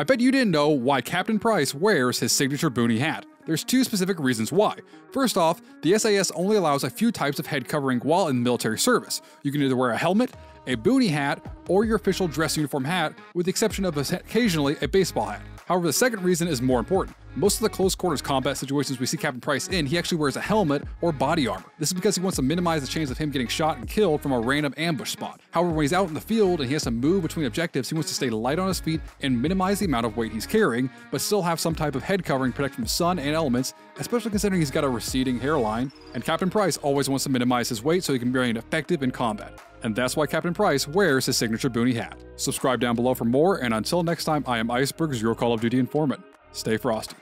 I bet you didn't know why Captain Price wears his signature boonie hat. There's two specific reasons why. First off, the SAS only allows a few types of head covering while in military service. You can either wear a helmet, a boonie hat, or your official dress uniform hat, with the exception of occasionally a baseball hat. However, the second reason is more important. Most of the close quarters combat situations we see Captain Price in, he actually wears a helmet or body armor. This is because he wants to minimize the chance of him getting shot and killed from a random ambush spot. However, when he's out in the field and he has to move between objectives, he wants to stay light on his feet and minimize the amount of weight he's carrying, but still have some type of head covering protect from sun and elements, especially considering he's got a receding hairline. And Captain Price always wants to minimize his weight so he can remain effective in combat. And that's why Captain Price wears his signature boonie hat. Subscribe down below for more, and until next time, I am IceBurgZ your Call of Duty informant. Stay frosty.